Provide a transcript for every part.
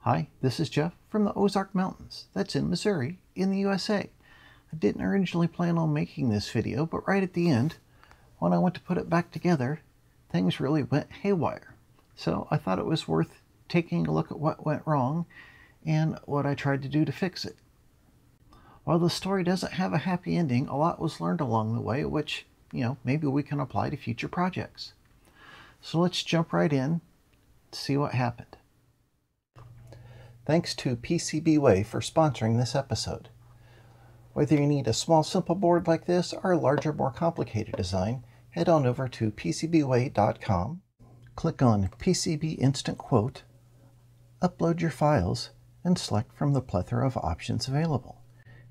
Hi, this is Jeff from the Ozark Mountains. That's in Missouri, in the USA. I didn't originally plan on making this video, but right at the end, when I went to put it back together, things really went haywire. So I thought it was worth taking a look at what went wrong and what I tried to do to fix it. While the story doesn't have a happy ending, a lot was learned along the way, which, you know, maybe we can apply to future projects. So let's jump right in, see what happened. Thanks to PCBWay for sponsoring this episode. Whether you need a small simple board like this or a larger more complicated design, head on over to PCBWay.com, click on PCB Instant Quote, upload your files, and select from the plethora of options available.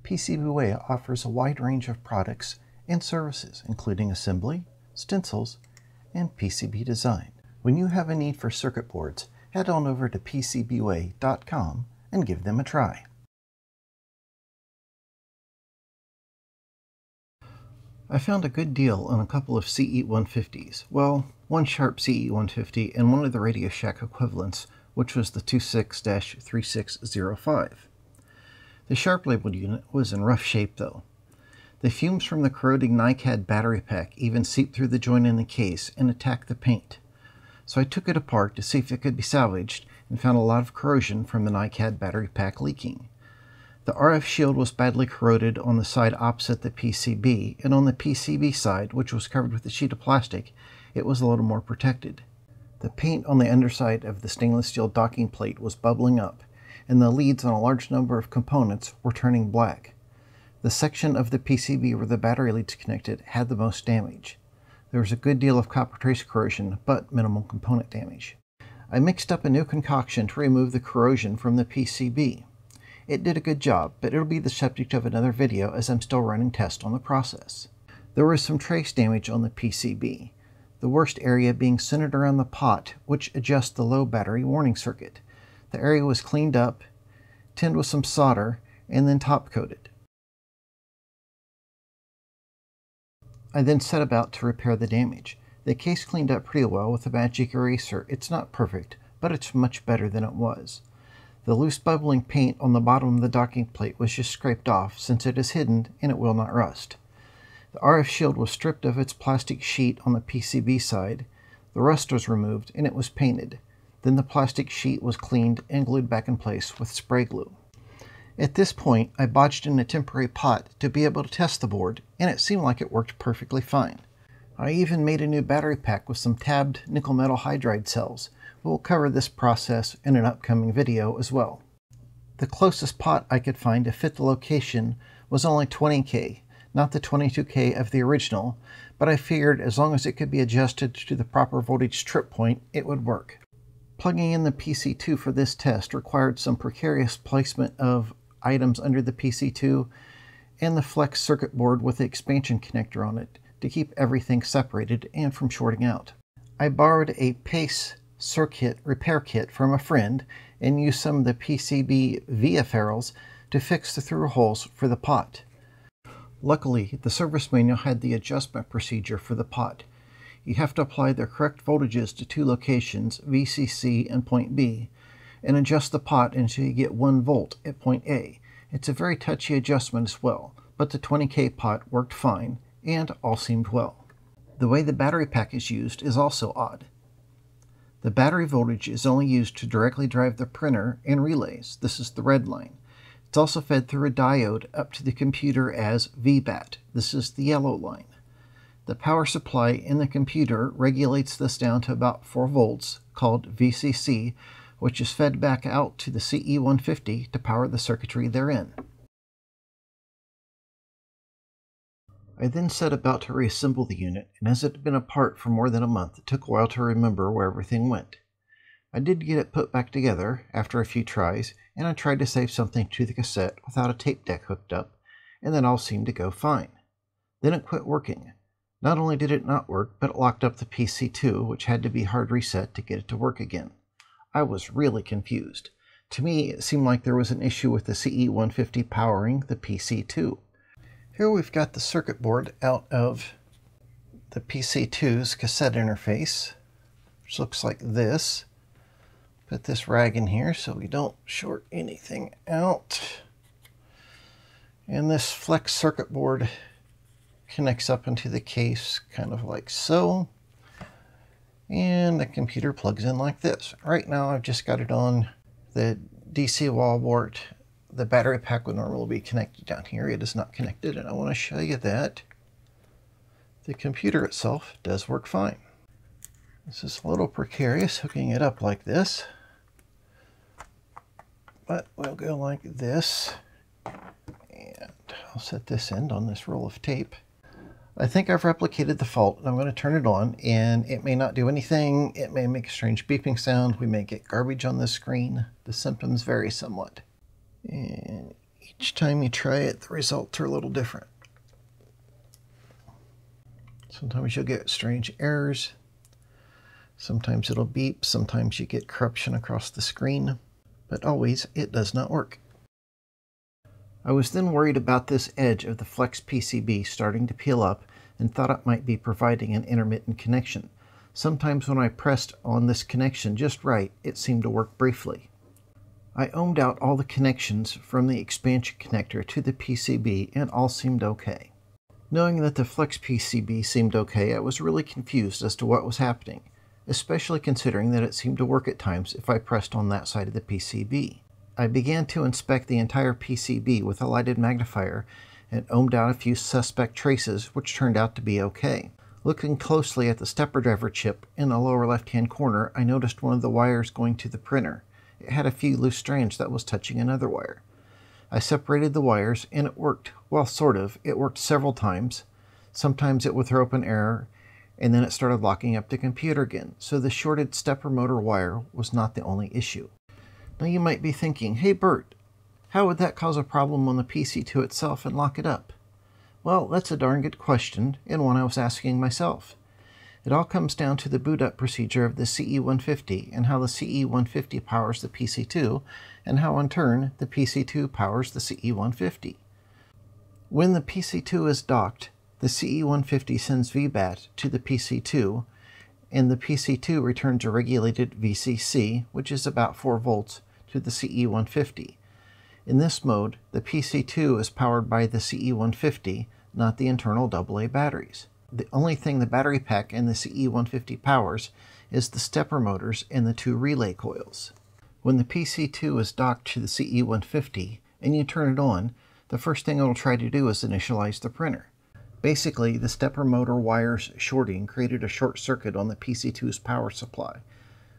PCBWay offers a wide range of products and services, including assembly, stencils, and PCB design. When you have a need for circuit boards, head on over to PCBWay.com and give them a try. I found a good deal on a couple of CE150s. Well, one Sharp CE150 and one of the Radio Shack equivalents, which was the 26-3605. The Sharp labeled unit was in rough shape though. The fumes from the corroding NiCad battery pack even seeped through the joint in the case and attacked the paint so I took it apart to see if it could be salvaged and found a lot of corrosion from the NiCad battery pack leaking. The RF shield was badly corroded on the side opposite the PCB, and on the PCB side, which was covered with a sheet of plastic, it was a little more protected. The paint on the underside of the stainless steel docking plate was bubbling up, and the leads on a large number of components were turning black. The section of the PCB where the battery leads connected had the most damage. There was a good deal of copper trace corrosion, but minimal component damage. I mixed up a new concoction to remove the corrosion from the PCB. It did a good job, but it'll be the subject of another video as I'm still running tests on the process. There was some trace damage on the PCB, the worst area being centered around the pot, which adjusts the low battery warning circuit. The area was cleaned up, tinned with some solder, and then top coated. I then set about to repair the damage. The case cleaned up pretty well with a magic eraser. It's not perfect, but it's much better than it was. The loose bubbling paint on the bottom of the docking plate was just scraped off since it is hidden and it will not rust. The RF shield was stripped of its plastic sheet on the PCB side. The rust was removed and it was painted. Then the plastic sheet was cleaned and glued back in place with spray glue. At this point, I botched in a temporary pot to be able to test the board, and it seemed like it worked perfectly fine. I even made a new battery pack with some tabbed nickel metal hydride cells. We'll cover this process in an upcoming video as well. The closest pot I could find to fit the location was only 20K, not the 22K of the original, but I figured as long as it could be adjusted to the proper voltage trip point, it would work. Plugging in the PC2 for this test required some precarious placement of items under the PC2 and the flex circuit board with the expansion connector on it to keep everything separated and from shorting out. I borrowed a PACE circuit repair kit from a friend and used some of the PCB via ferrules to fix the through holes for the pot. Luckily, the service manual had the adjustment procedure for the pot. You have to apply the correct voltages to two locations, VCC and point B, and adjust the pot until you get 1 volt at point A. It's a very touchy adjustment as well, but the 20K pot worked fine and all seemed well. The way the battery pack is used is also odd. The battery voltage is only used to directly drive the printer and relays. This is the red line. It's also fed through a diode up to the computer as VBAT. This is the yellow line. The power supply in the computer regulates this down to about 4 volts, called VCC, which is fed back out to the CE150 to power the circuitry therein. I then set about to reassemble the unit, and as it had been apart for more than a month, it took a while to remember where everything went. I did get it put back together after a few tries, and I tried to save something to the cassette without a tape deck hooked up, and then all seemed to go fine. Then it quit working. Not only did it not work, but it locked up the PC too, which had to be hard reset to get it to work again. I was really confused. To me, it seemed like there was an issue with the CE150 powering the PC2. Here we've got the circuit board out of the PC2's cassette interface, which looks like this. Put this rag in here so we don't short anything out. And this flex circuit board connects up into the case kind of like so. And the computer plugs in like this. Right now I've just got it on the DC wall wart. The battery pack would normally be connected down here. It is not connected and I want to show you that the computer itself does work fine. This is a little precarious hooking it up like this. But we'll go like this. And I'll set this end on this roll of tape. I think I've replicated the fault and I'm going to turn it on and it may not do anything. It may make a strange beeping sound. We may get garbage on the screen. The symptoms vary somewhat. And each time you try it, the results are a little different. Sometimes you'll get strange errors. Sometimes it'll beep. Sometimes you get corruption across the screen. But always, it does not work. I was then worried about this edge of the Flex PCB starting to peel up and thought it might be providing an intermittent connection. Sometimes when I pressed on this connection just right, it seemed to work briefly. I ohmed out all the connections from the expansion connector to the PCB and all seemed okay. Knowing that the Flex PCB seemed okay, I was really confused as to what was happening, especially considering that it seemed to work at times if I pressed on that side of the PCB. I began to inspect the entire PCB with a lighted magnifier and ohmed out a few suspect traces, which turned out to be okay. Looking closely at the stepper driver chip in the lower left-hand corner, I noticed one of the wires going to the printer. It had a few loose strands that was touching another wire. I separated the wires, and it worked. Well, sort of. It worked several times. Sometimes it would throw up an error, and then it started locking up the computer again. So the shorted stepper motor wire was not the only issue. Now you might be thinking, hey Birt, how would that cause a problem on the PC2 itself and lock it up? Well, that's a darn good question, and one I was asking myself. It all comes down to the boot up procedure of the CE150 and how the CE150 powers the PC2, and how in turn the PC2 powers the CE150. When the PC2 is docked, the CE150 sends VBAT to the PC2, and the PC2 returns a regulated VCC, which is about 4 volts, to the CE150. In this mode, the PC2 is powered by the CE150, not the internal AA batteries. The only thing the battery pack and the CE150 powers is the stepper motors and the two relay coils. When the PC2 is docked to the CE150 and you turn it on, the first thing it'll try to do is initialize the printer. Basically, the stepper motor wires shorting created a short circuit on the PC2's power supply,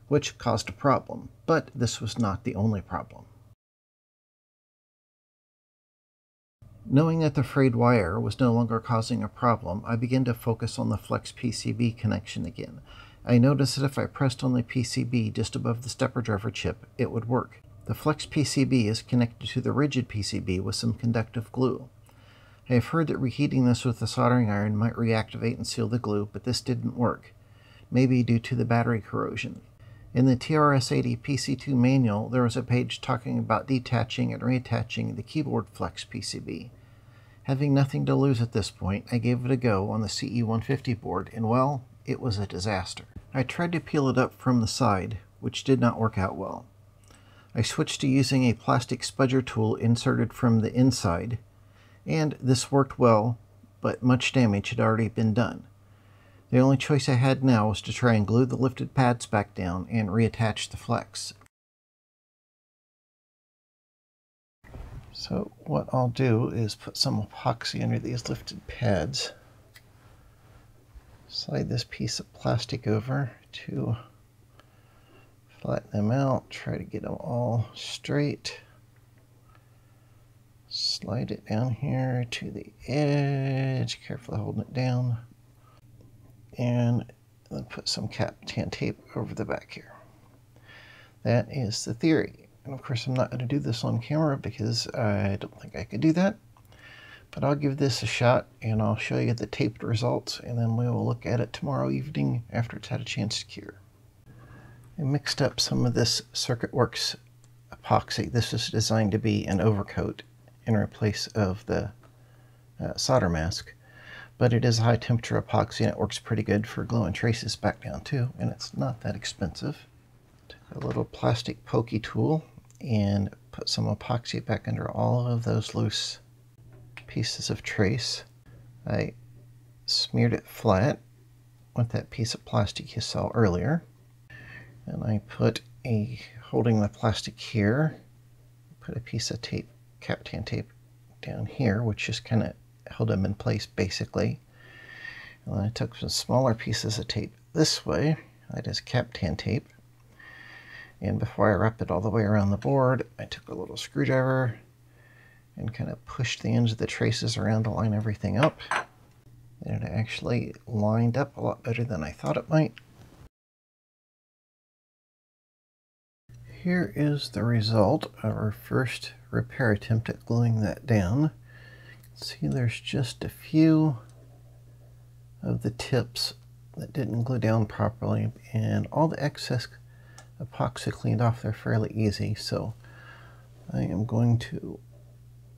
which caused a problem, but this was not the only problem. Knowing that the frayed wire was no longer causing a problem, I began to focus on the Flex PCB connection again. I noticed that if I pressed on the PCB just above the stepper driver chip, it would work. The Flex PCB is connected to the rigid PCB with some conductive glue. I have heard that reheating this with a soldering iron might reactivate and seal the glue, but this didn't work, maybe due to the battery corrosion. In the TRS-80 PC2 manual, there was a page talking about detaching and reattaching the keyboard flex PCB. Having nothing to lose at this point, I gave it a go on the CE150 board, and well, it was a disaster. I tried to peel it up from the side, which did not work out well. I switched to using a plastic spudger tool inserted from the inside, and this worked well, but much damage had already been done. The only choice I had now was to try and glue the lifted pads back down and reattach the flex. So what I'll do is put some epoxy under these lifted pads. Slide this piece of plastic over to flatten them out, try to get them all straight. Slide it down here to the edge, carefully holding it down and then put some Kapton tape over the back here. That is the theory. And of course, I'm not going to do this on camera because I don't think I could do that. But I'll give this a shot and I'll show you the taped results and then we will look at it tomorrow evening after it's had a chance to cure. I mixed up some of this Circuit Works epoxy. This is designed to be an overcoat in place of the uh, solder mask. But it is a high temperature epoxy and it works pretty good for gluing traces back down too. And it's not that expensive. Take a little plastic pokey tool and put some epoxy back under all of those loose pieces of trace. I smeared it flat with that piece of plastic you saw earlier. And I put a, holding the plastic here, put a piece of tape, Kapton tape down here, which just kind of held them in place basically. And then I took some smaller pieces of tape this way, that is Kapton tape. And before I wrapped it all the way around the board, I took a little screwdriver and kind of pushed the ends of the traces around to line everything up. And it actually lined up a lot better than I thought it might. Here is the result of our first repair attempt at gluing that down. See there's just a few of the tips that didn't glue down properly and all the excess epoxy cleaned off there fairly easy. So I am going to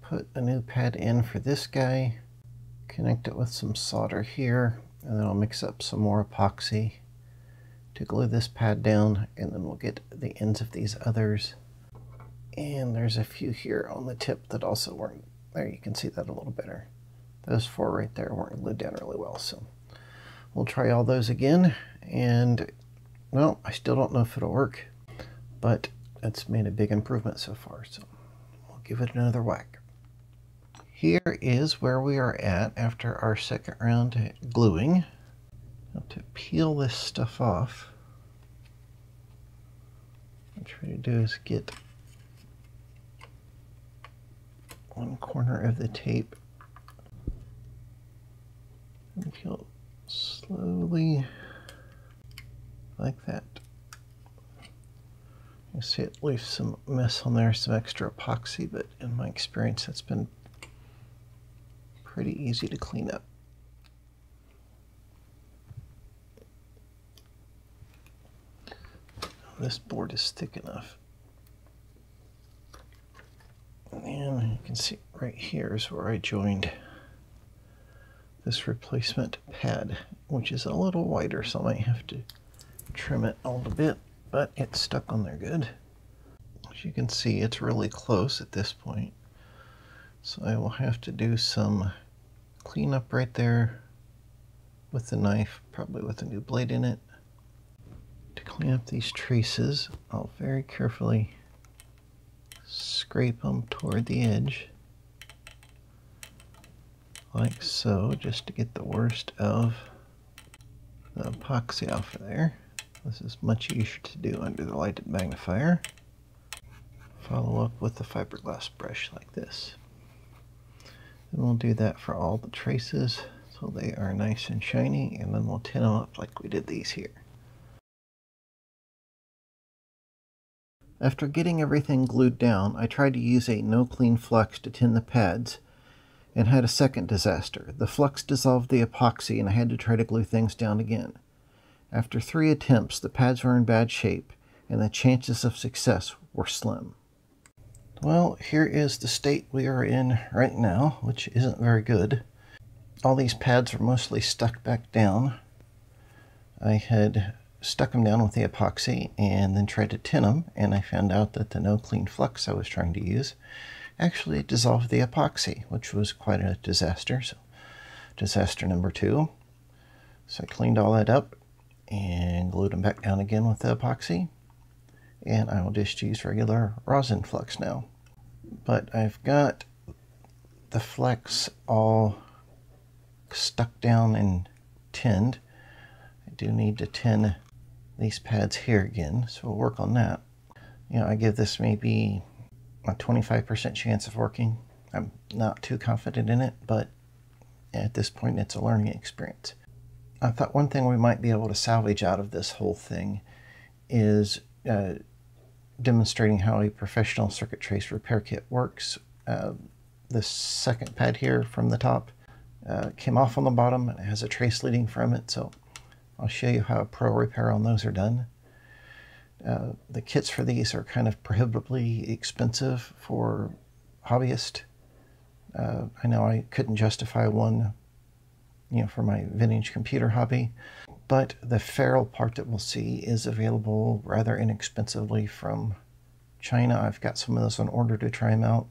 put a new pad in for this guy connect it with some solder here and then I'll mix up some more epoxy to glue this pad down and then we'll get the ends of these others. And there's a few here on the tip that also weren't there you can see that a little better those four right there weren't glued down really well so we'll try all those again and well I still don't know if it'll work but it's made a big improvement so far so we'll give it another whack here is where we are at after our second round of gluing. Now to peel this stuff off, what I try to do is get one corner of the tape and peel slowly like that. You see it leaves some mess on there, some extra epoxy, but in my experience that's been pretty easy to clean up. This board is thick enough. And you can see right here is where I joined this replacement pad, which is a little wider, so I might have to trim it a little bit, but it's stuck on there good. As you can see, it's really close at this point. So I will have to do some cleanup right there with the knife, probably with a new blade in it. To clean up these traces, I'll very carefully scrape them toward the edge like so, just to get the worst of the epoxy off of there. This is much easier to do under the lighted magnifier. Follow up with the fiberglass brush like this. And we'll do that for all the traces so they are nice and shiny and then we'll tin them up like we did these here. After getting everything glued down, I tried to use a no-clean flux to tin the pads and had a second disaster. The flux dissolved the epoxy and I had to try to glue things down again. After three attempts, the pads were in bad shape and the chances of success were slim. Well, here is the state we are in right now, which isn't very good. All these pads are mostly stuck back down. I had stuck them down with the epoxy and then tried to tin them, and I found out that the no clean flux I was trying to use actually dissolved the epoxy, which was quite a disaster. So, disaster number two. So I cleaned all that up and glued them back down again with the epoxy and I will just use regular rosin flux now. But I've got the flex all stuck down and tinned. I do need to tin these pads here again, so we'll work on that. You know, I give this maybe a 25% chance of working. I'm not too confident in it, but at this point it's a learning experience. I thought one thing we might be able to salvage out of this whole thing is uh, demonstrating how a professional circuit trace repair kit works. Uh, this second pad here from the top uh, came off on the bottom and it has a trace leading from it. So I'll show you how a pro repair on those are done. Uh, the kits for these are kind of prohibitively expensive for hobbyists. Uh, I know I couldn't justify one, you know, for my vintage computer hobby, but the ferrule part that we'll see is available rather inexpensively from China. I've got some of those on order to try them out.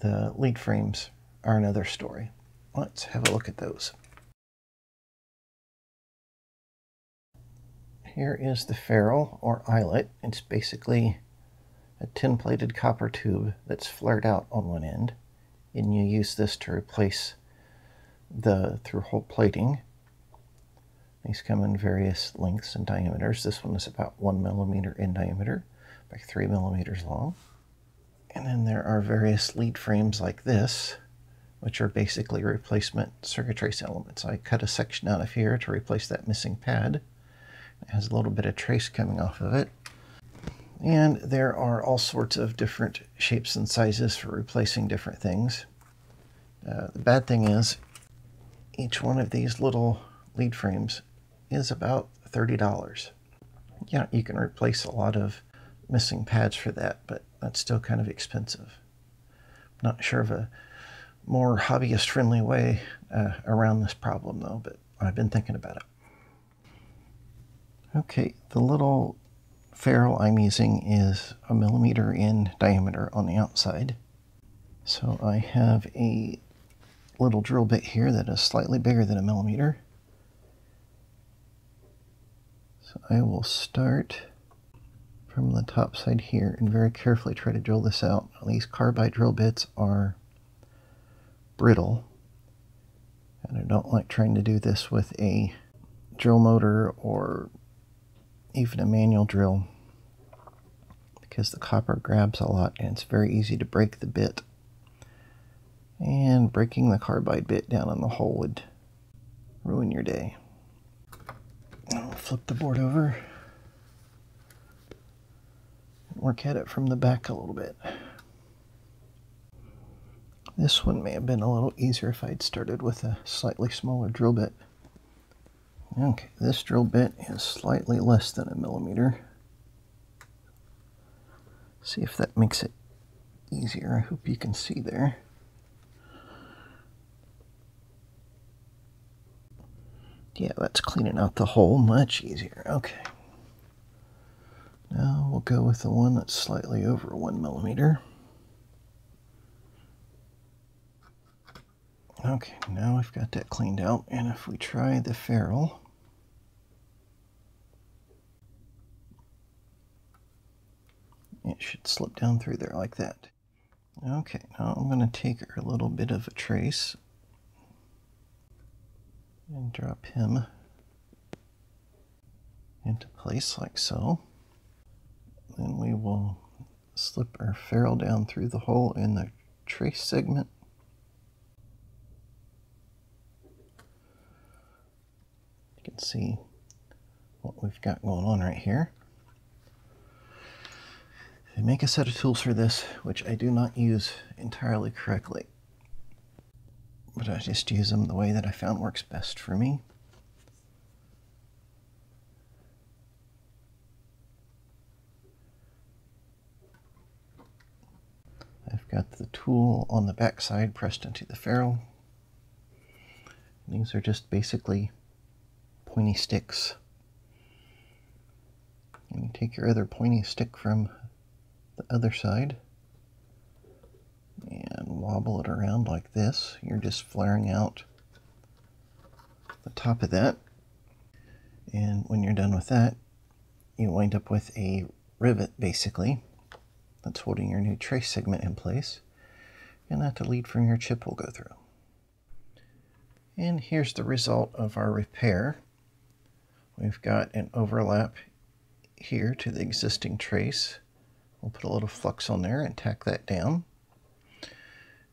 The lead frames are another story. Let's have a look at those. Here is the ferrule or eyelet. It's basically a tin-plated copper tube that's flared out on one end and you use this to replace the through-hole plating. These come in various lengths and diameters. This one is about one millimeter in diameter by three millimeters long. And then there are various lead frames like this, which are basically replacement circuit trace elements. I cut a section out of here to replace that missing pad. It has a little bit of trace coming off of it. And there are all sorts of different shapes and sizes for replacing different things. Uh, the bad thing is, each one of these little lead frames is about $30. Yeah, you can replace a lot of missing pads for that, but that's still kind of expensive. Not sure of a more hobbyist friendly way uh, around this problem though, but I've been thinking about it. Okay, the little ferrule I'm using is a millimeter in diameter on the outside. So I have a little drill bit here that is slightly bigger than a millimeter. So I will start from the top side here and very carefully try to drill this out. These carbide drill bits are brittle and I don't like trying to do this with a drill motor or even a manual drill because the copper grabs a lot and it's very easy to break the bit. And breaking the carbide bit down in the hole would ruin your day. I'll flip the board over. And work at it from the back a little bit. This one may have been a little easier if I'd started with a slightly smaller drill bit. Okay, this drill bit is slightly less than a millimeter. See if that makes it easier. I hope you can see there. Yeah, that's cleaning out the hole much easier. Okay. Now we'll go with the one that's slightly over one millimeter. Okay, now we've got that cleaned out, and if we try the ferrule, it should slip down through there like that. Okay, now I'm going to take a little bit of a trace and drop him into place like so. Then we will slip our ferrule down through the hole in the trace segment You can see what we've got going on right here. I make a set of tools for this, which I do not use entirely correctly. But I just use them the way that I found works best for me. I've got the tool on the back side pressed into the ferrule. These are just basically pointy sticks. And you take your other pointy stick from the other side and wobble it around like this. You're just flaring out the top of that. And when you're done with that, you wind up with a rivet basically that's holding your new trace segment in place and that the lead from your chip will go through. And here's the result of our repair. We've got an overlap here to the existing trace. We'll put a little flux on there and tack that down.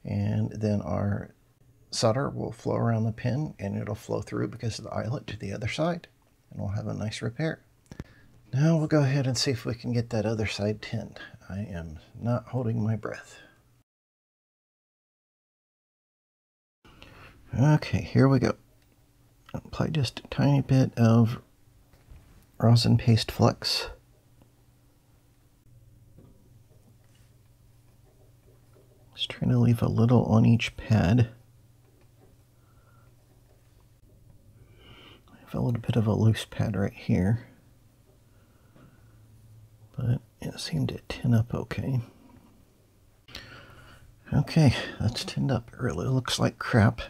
And then our solder will flow around the pin and it'll flow through because of the eyelet to the other side. And we'll have a nice repair. Now we'll go ahead and see if we can get that other side tinned. I am not holding my breath. Okay, here we go. Apply just a tiny bit of rosin paste flux. Just trying to leave a little on each pad. I have a little bit of a loose pad right here. But it seemed to tin up okay. Okay, that's tinned up. It really looks like crap.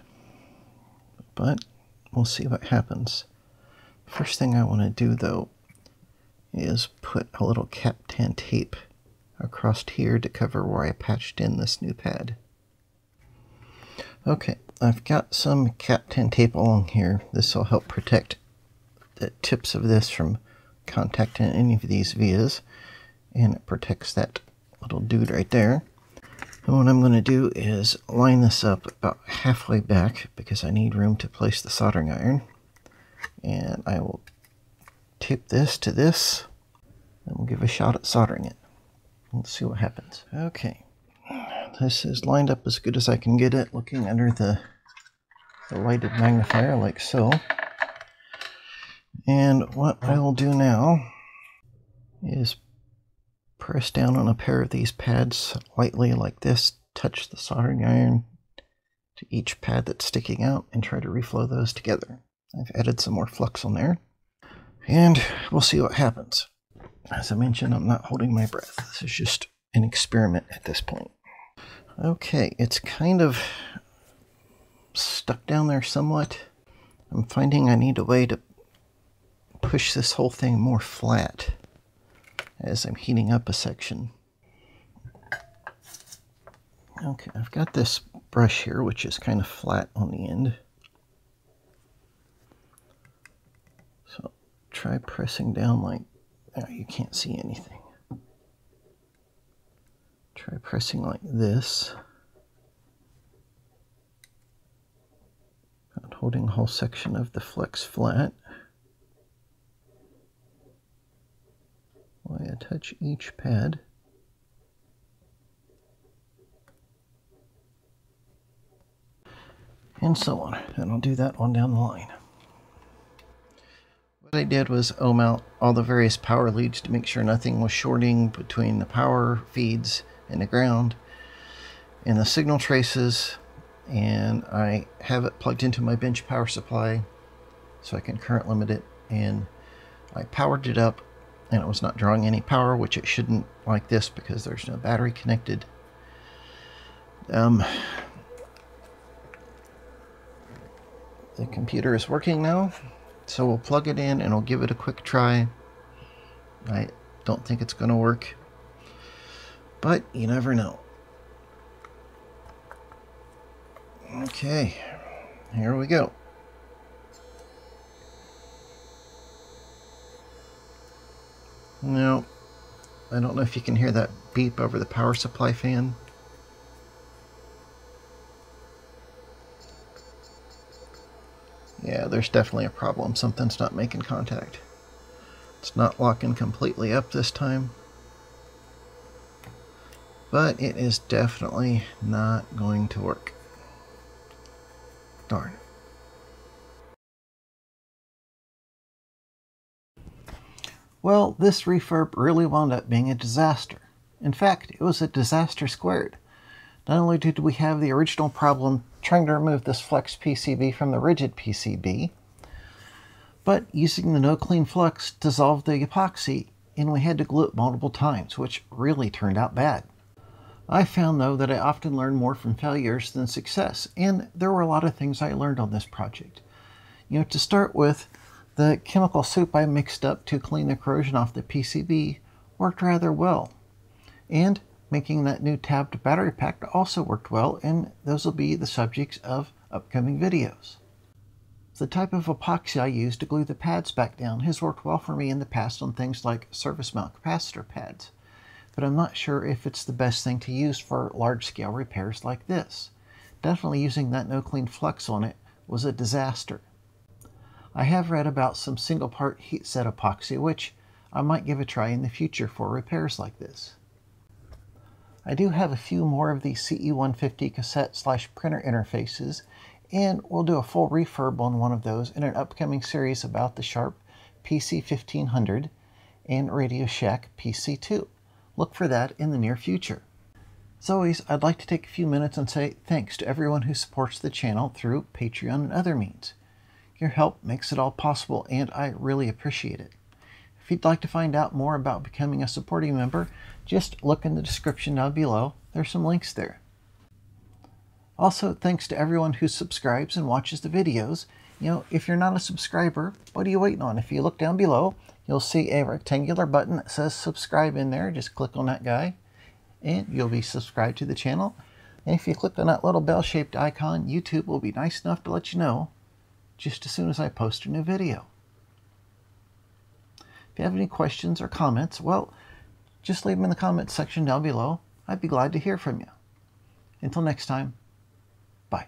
But we'll see what happens. First thing I want to do though is put a little Kapton tape across here to cover where I patched in this new pad. Okay, I've got some Kapton tape along here. This will help protect the tips of this from contacting any of these vias and it protects that little dude right there. And what I'm going to do is line this up about halfway back because I need room to place the soldering iron. And I will tape this to this and we'll give a shot at soldering it. Let's see what happens. Okay, this is lined up as good as I can get it looking under the, the lighted magnifier like so. And what I will do now is press down on a pair of these pads lightly like this, touch the soldering iron to each pad that's sticking out and try to reflow those together. I've added some more flux on there and we'll see what happens. As I mentioned, I'm not holding my breath. This is just an experiment at this point. Okay, it's kind of stuck down there somewhat. I'm finding I need a way to push this whole thing more flat as I'm heating up a section. Okay, I've got this brush here, which is kind of flat on the end. So try pressing down like, oh, you can't see anything. Try pressing like this. And holding a whole section of the flex flat. I touch each pad. And so on. And I'll do that on down the line. What I did was ohm out all the various power leads to make sure nothing was shorting between the power feeds and the ground and the signal traces and I have it plugged into my bench power supply so I can current limit it and I powered it up and it was not drawing any power, which it shouldn't like this because there's no battery connected. Um, the computer is working now, so we'll plug it in and we'll give it a quick try. I don't think it's going to work, but you never know. Okay, here we go. No. I don't know if you can hear that beep over the power supply fan. Yeah, there's definitely a problem. Something's not making contact. It's not locking completely up this time. But it is definitely not going to work. Darn. Well, this refurb really wound up being a disaster. In fact, it was a disaster squared. Not only did we have the original problem trying to remove this flex PCB from the rigid PCB, but using the no clean flux dissolved the epoxy and we had to glue it multiple times, which really turned out bad. I found though that I often learn more from failures than success, and there were a lot of things I learned on this project. You know, to start with, the chemical soup I mixed up to clean the corrosion off the PCB worked rather well. And making that new tabbed battery pack also worked well, and those will be the subjects of upcoming videos. The type of epoxy I used to glue the pads back down has worked well for me in the past on things like surface mount capacitor pads, but I'm not sure if it's the best thing to use for large-scale repairs like this. Definitely using that no clean flux on it was a disaster. I have read about some single part heat set epoxy, which I might give a try in the future for repairs like this. I do have a few more of these CE150 cassette slash printer interfaces, and we'll do a full refurb on one of those in an upcoming series about the Sharp PC1500 and Radio Shack PC2. Look for that in the near future. As always, I'd like to take a few minutes and say thanks to everyone who supports the channel through Patreon and other means. Your help makes it all possible, and I really appreciate it. If you'd like to find out more about becoming a supporting member, just look in the description down below. There's some links there. Also, thanks to everyone who subscribes and watches the videos. You know, if you're not a subscriber, what are you waiting on? If you look down below, you'll see a rectangular button that says subscribe in there. Just click on that guy and you'll be subscribed to the channel. And if you click on that little bell-shaped icon, YouTube will be nice enough to let you know just as soon as I post a new video. If you have any questions or comments, well, just leave them in the comments section down below. I'd be glad to hear from you. Until next time, bye.